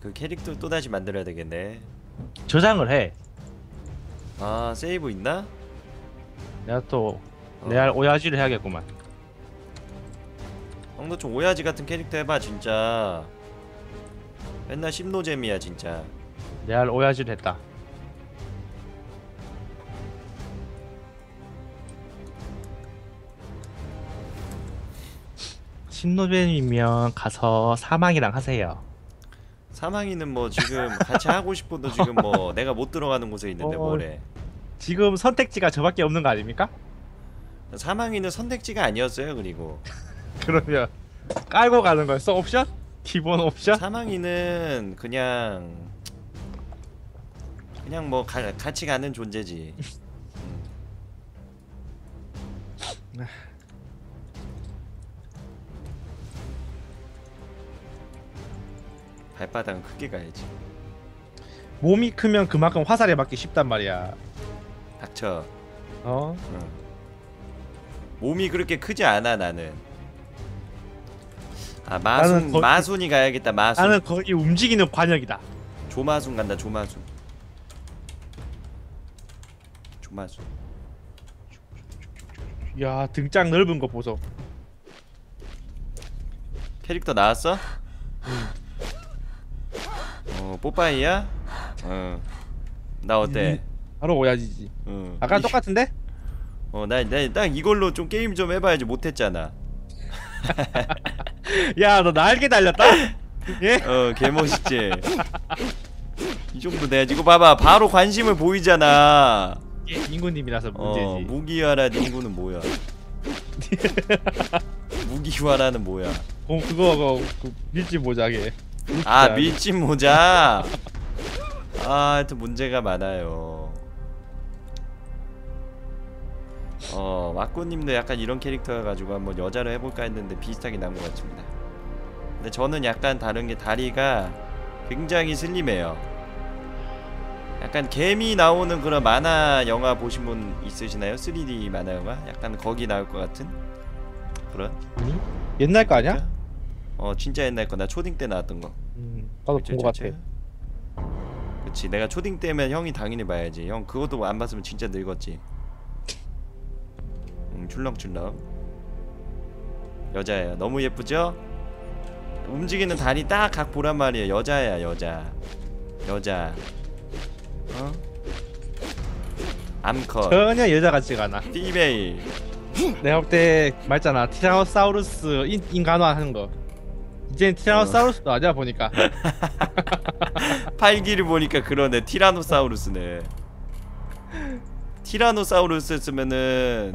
그 캐릭터 또 다시 만들어야 되겠네. 저장을 해. 아 세이브 있나? 내가 또 어. 레알 오야지를 해야겠구만. 형도 좀 오야지 같은 캐릭터 해봐 진짜. 맨날 심노잼이야 진짜. 레알 오야지를 했다. 신노잼이면 가서 사망이랑 하세요. 사망이는 뭐 지금 같이 하고 싶어도 지금 뭐 내가 못 들어가는 곳에 있는데 어. 뭐래. 지금 선택지가 저밖에 없는 거 아닙니까? 사망이는 선택지가 아니었어요 그리고. 그러면 깔고 가는 거였어 옵션? 기본 옵션? 사망이는 그냥 그냥 뭐 가, 같이 가는 존재지. 음. 발바닥은 크게 가야지. 몸이 크면 그만큼 화살에 맞기 쉽단 말이야. 닥쳐. 어? 응. 몸이 그렇게 크지 않아 나는. 아 마순 거의- 마순이 가야겠다 마순. 나는 거의 움직이는 관역이다. 조마순 간다 조마순. 조마순. 야 등짝 넓은 거 보소. 캐릭터 나왔어? 어 뽀빠이야? 어. 나 어때? 바로 오야지지. 어. 아까 이- 똑같은데? 어 나나딱 이걸로 좀 게임 좀 해봐야지 못했잖아. 야 너 날개 달렸다? 예? 어 개멋있지. 이 정도 돼야지. 이거 봐봐 바로 관심을 보이잖아. 예, 인구님이라서 어 문제지. 무기화라 닝구는 뭐야? 무기화라는 뭐야? 어, 그거 그거 그 밀지 모자게. 아 밀짚 모자. 아 하여튼 문제가 많아요. 어 왁구님도 약간 이런 캐릭터여가지고 한번 여자로 해볼까 했는데 비슷하게 나온 것 같습니다. 근데 저는 약간 다른 게 다리가 굉장히 슬림해요. 약간 개미 나오는 그런 만화 영화 보신 분 있으시나요? 3D 만화 영화? 약간 거기 나올 것 같은 그런? 아니? 옛날 거 아니야? 어 진짜 옛날 거나 초딩 때 나왔던 거. 음, 나도 본거 같아. 그치 내가 초딩 때면 형이 당연히 봐야지 형 그것도 안 봤으면 진짜 늙었지 음 출렁출렁 여자예요 너무 예쁘죠? 움직이는 다리 딱 각 보란 말이에요 여자야 여자 여자 어? 암컷 전혀 여자 같지가 않아. 피메일 내가 볼 때 말했잖아 티라노사우루스 인, 인간화 하는 거. 이젠 티라노사우루스도 아니야 보니까. 팔기를 보니까 그러네 티라노사우루스네 티라노사우루스 쓰면은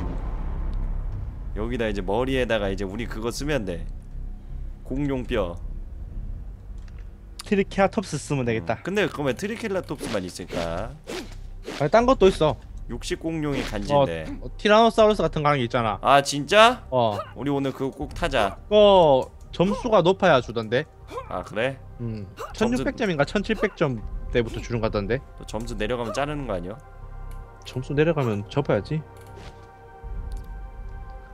여기다 이제 머리에다가 이제 우리 그거 쓰면 돼 공룡뼈 트리케라톱스 쓰면 되겠다. 근데 그러면 트리케라톱스만 있을까 아니 딴 것도 있어. 육식 공룡이 어, 간지인데 어, 티라노사우루스 같은 거 하는 게 있잖아. 아 진짜? 어, 우리 오늘 그거 꼭 타자 그거 점수가 높아야 주던데. 아 그래? 음, 점수- 1600점인가 1700점 때부터 주는 것 같던데. 또 점수 내려가면 자르는 거 아니야? 점수 내려가면 접어야지.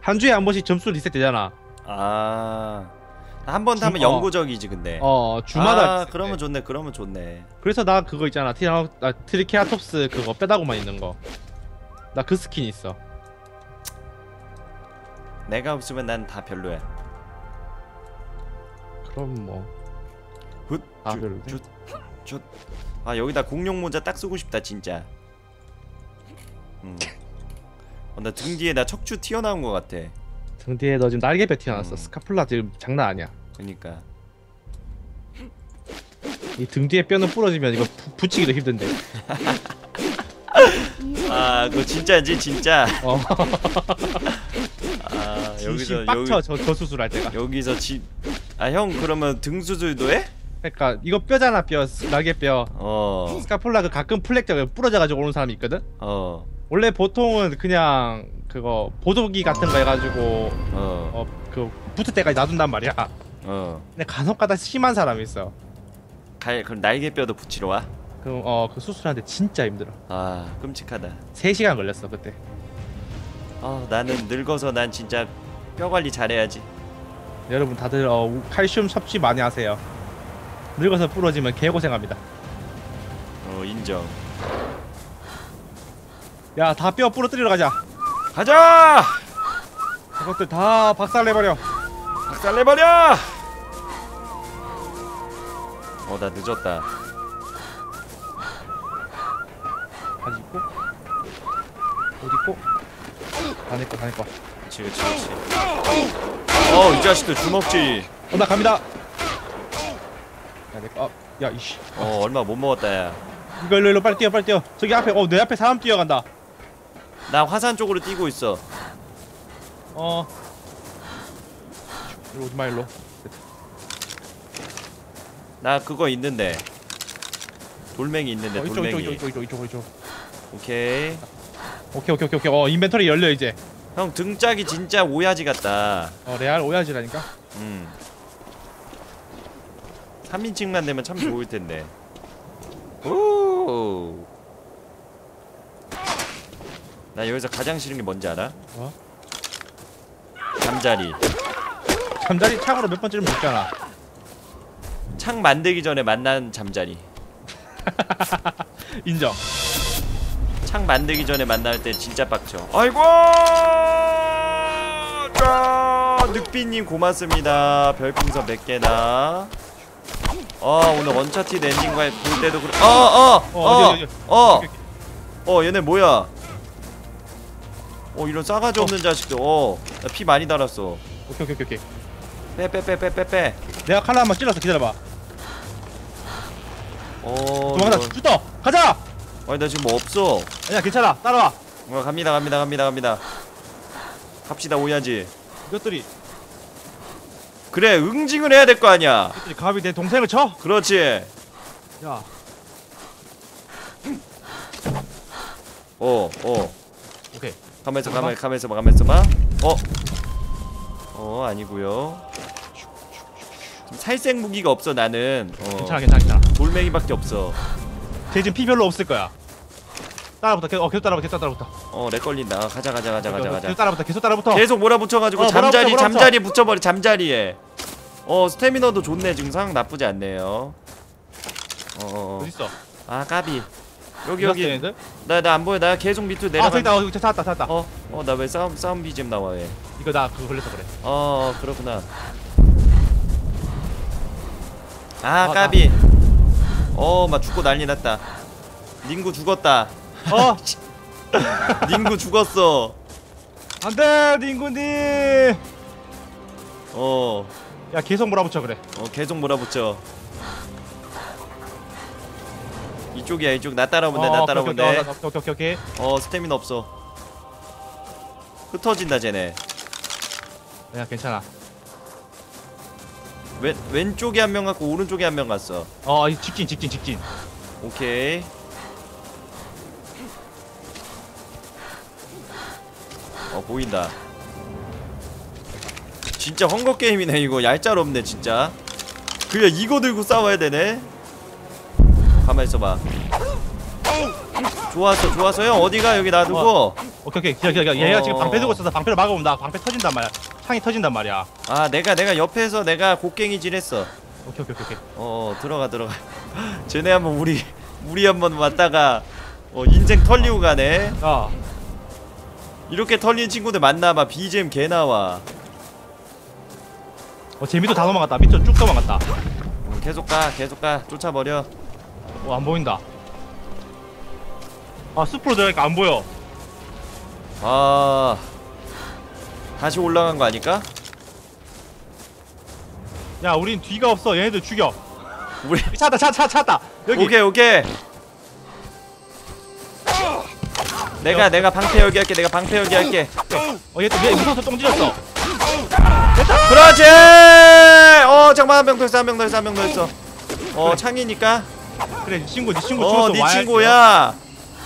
한 주에 한 번씩 점수 리셋 되잖아. 아한 번 타면 주- 어. 영구적이지 근데 어, 주마다. 아 리셋 돼. 그러면 좋네 그러면 좋네 그래서 나 그거 있잖아. 티라노 아, 트리케라톱스 그거 빼다고만 있는 거. 나 그 스킨 있어. 내가 없으면 난 다 별로야. 그럼 뭐. 훗, 아. 쭈, 쭈. 아 여기다 공룡 모자 딱 쓰고 싶다 진짜. 음. 어, 나등 뒤에 나 척추 튀어나온 것 같아. 등 뒤에 너 지금 날개뼈 튀어나왔어. 음. 스카플라 지금 장난 아니야. 그니까. 이 등 뒤에 뼈는 부러지면 이거 부, 붙이기도 힘든데. 아 그거 진짜지 진짜. 어. 아 여기서 여기서 여기 빡쳐 저, 저 수술할 때가. 여기서 지. 아 형 그러면 등 수술도 해? 그러니까 이거 뼈잖아 뼈 날개 뼈. 어. scapula 그 가끔 fracture가 부러져가지고 오는 사람이 있거든. 어. 원래 보통은 그냥 그거 보조기 같은 거 해가지고 어. 어 그 붙을 때까지 놔둔단 말이야. 어. 근데 간혹가다 심한 사람이 있어. 갈 그럼 날개뼈도 붙이러 와? 그럼 어 그 수술하는데 진짜 힘들어. 아 끔찍하다. 3시간 걸렸어 그때. 아 나는 늙어서 난 진짜 뼈 관리 잘해야지. 여러분 다들 어, 칼슘 섭취 많이 하세요. 늙어서 부러지면 개고생합니다. 어 인정 야 다 뼈 부러뜨리러 가자. 가자 그것들 다 박살내버려. 박살내버려 어 나 늦었다 바지 입고 옷 입고 다 내꺼 다 내꺼. 그치 그치 그치 어이 자식들 주먹질 어 나 갑니다. 야 내꺼. 아, 야 이씨. 어 얼마 못 먹었다 야나 이거 일로 일로 빨리 뛰어 빨리 뛰어. 저기 앞에 어 내 앞에 사람 뛰어간다. 화산 쪽으로 뛰고 있어 어. 일로 오지 마 일로. 나 그거 있는데 돌멩이 있는데 어, 이쪽 이쪽 돌멩이 이쪽 이쪽 이쪽 이쪽. 오케이 오케이 오케이 오케이 오케이. 어 인벤토리 열려 이제. 형 등짝이 진짜 오야지 같다 어 레알 오야지라니까. 음 3인칭만 되면 참 좋을 텐데 오. 나 여기서 가장 싫은 게 뭔지 알아? 뭐? 잠자리 잠자리 창으로 몇번 찌르면 죽잖아. 창 만들기 전에 만난 잠자리 인정. 창 만들기 전에 만날 때 진짜 빡쳐. 아이고! 자 늑비님 고맙습니다. 별풍선 100개나. 어 오늘 Uncharted 엔딩과 볼 때도 그래. 어어어어 어, 어, 어, 어, 얘네 뭐야? 어 이런 싸가지 없는 자식들. 어피 많이 달았어. 오케이 오케이 오케이. 빼빼빼빼 빼빼. 내가 칼로 한번 찔러서 기다려봐. 어 도망가다 이거- 죽어. 가자. 아니 나 지금 뭐 없어 아니야 괜찮아. 따라와. 어, 갑니다 갑니다 갑니다 갑니다 갑시다 오야지 이것들이 그래 응징을 해야 될 거 아니야 이것들이 감히 내 동생을 쳐. 그렇지 야. 어 어 오케이. 가만있어. 가만 가만있어 봐 가만있어 봐 어 어 아니고요 지금 살상 무기가 없어 나는 어 괜찮아 괜찮아 괜찮아. 돌멩이밖에 없어 쟤 지금 피 별로 없을 거야. 따라붙어. 계속 어 계속 따라붙어. 계속 따라붙어. 어 lag 걸린다 아, 가자 가자 가자 가자 계속 가자 따라붙어. 계속 따라붙어. 계속 몰아붙여가지고 어, 잠자리 몰아붙여, 몰아붙여. 잠자리 붙여버려 잠자리에 어 스태미너도 좋네 상황 나쁘지 않네요 어어 어디 있어? 아 까비 여기 여기? 나 나 안 보여 나 계속 밑으로 아 내려가 있다. 어, 저기 찾았다. 찾았다. 어어 나 왜 싸움 싸움 BGM 나와 얘 이거 나 그거 걸려서 그래. 어 그렇구나 아 아, 까비 어막 죽고 난리 났다 닝구 죽었다 어? 닝구 죽었어. 안돼 링구님. 어, 야 계속 몰아붙여 그래. 어 계속 몰아붙여. 이쪽이야 이쪽. 나 따라오면 돼나 어, 따라오면 오케이, 돼. 오케이, 오케이 오케이. 어 스태미나 없어. 흩어진다 쟤네. 야 괜찮아. 왼, 왼쪽에 한 명 갔고 오른쪽에 한 명 갔어. 어이 직진 직진 직진. 오케이 보인다 진짜 헝거 게임이네 이거 얄짤 없네 진짜 그래 이거 들고 싸워야 되네 가만 있어봐 좋았어 좋았어 형 어디가 여기 놔두고 오케이 오케이 기다려 기다려. 얘가 어. 지금 방패 들고 있어서 방패를 막아온다. 방패 터진단 말이야. 창이 터진단 말이야. 아 내가 내가 옆에서 내가 곡괭이 질 했어 오케이 오케이 오케이. 오케이. 어 들어가 들어가 쟤네 한번 우리 우리 한번 왔다가 어 인생 털리고 가네 야 이렇게 털린 친구들 만나봐 BGM 개 나와 어 재미도 다 넘어갔다. 밑으로 쭉 넘어갔다. 음, 계속 가 계속 가 쫓아버려 어 안 보인다. 아 숲으로 들어가니까 안 보여. 아 다시 올라간 거 아닐까? 야 우린 뒤가 없어. 얘네들 죽여. 우리 찾다 찾찾 찾다. 여기. 오케이 오케이 내가 내가 방패 열기 할게 내가 방패 열기 할게 어얘또얘 무서워서 똥 찢었어. 그렇지 어 잠깐만 한 명 더 있어 한 명 더 있어 한 명 더 있어 어 그래. 창이니까 그래 네 친구 네 친구 어 죽었어. 네 와야지. 친구야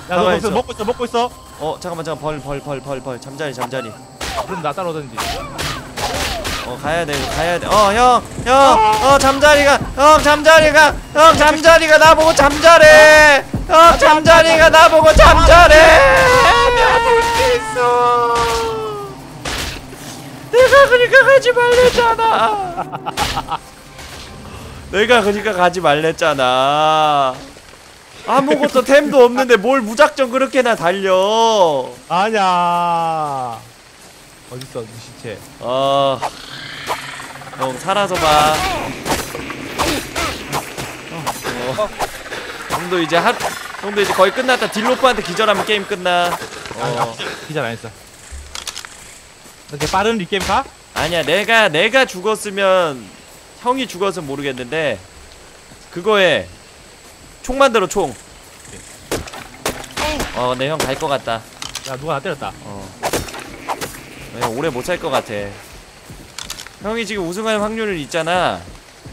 야너 있어. 먹고 있어 먹고 있어. 어 잠깐만 잠깐만 벌벌 벌 벌 벌 잠자리 잠자리 그럼 나 따라오든지. 어 가야 돼 가야 돼 어형형어 잠자리가 형 잠자리가 형 잠자리가 나보고 잠자래 형 잠자리가 나보고 잠자래 내가 볼수 있어 내가 그러니까 가지 말랬잖아 내가 그러니까 가지 말랬잖아. 아무것도 템도 없는데 뭘 무작정 그렇게나 달려. 아니야. 어딨어, 네 시체. 어. 형 사라져 봐. 어. 형도 이제 한 형도 이제 거의 끝났다. 딜로프한테 기절하면 게임 끝나. 아, 어. 기절 안 했어. 이렇게 빠른 리게임 가? 아니야 내가 내가 죽었으면 형이 죽었으면 모르겠는데 그거에 총 만들어 총. 어, 내 형 갈 것 같다. 야, 누가 나 때렸다. 어. 형 오래 못 살 것 같아. 형이 지금 우승할 확률은 있잖아.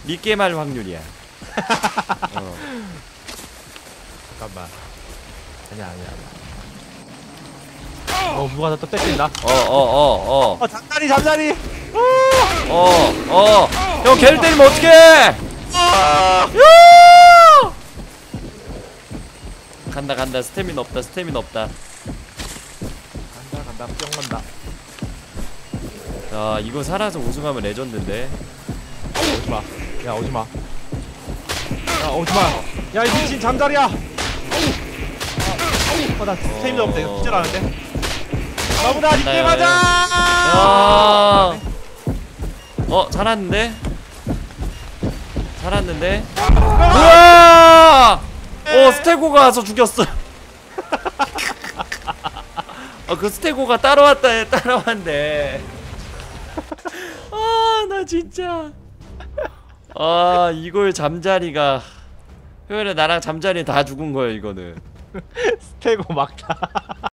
리게임 할 확률이야. 어. 잠깐만. 아니야, 아니야. 아니야. 어, 누가 나또 때린다. 어, 어, 어, 어, 어, 잠자리, 잠자리. 어, 어. 형 걔를 때리면 어떡해! 야! 간다, 간다. 스태미나 없다, 스태미나 없다. 간다, 간다, 뿅 간다. 야, 이거 살아서 우승하면 legend인데. 오지 마. 야, 오지 마. 야, 오지 마. 야, 이 미친 잠자리야. 어, 나 스태미나 없다. 이거 기절하는데. 나보다 regame 하자. 야. 어, 살았는데? 살았는데? 우와! 어, 스테고가 와서 죽였어. 어, 그 스테고가 따라왔다, 따라왔네. 아, 나 진짜. 아, 이걸 잠자리가. 효연이 나랑 잠자리 다 죽은 거야, 이거는. 스테고 막다.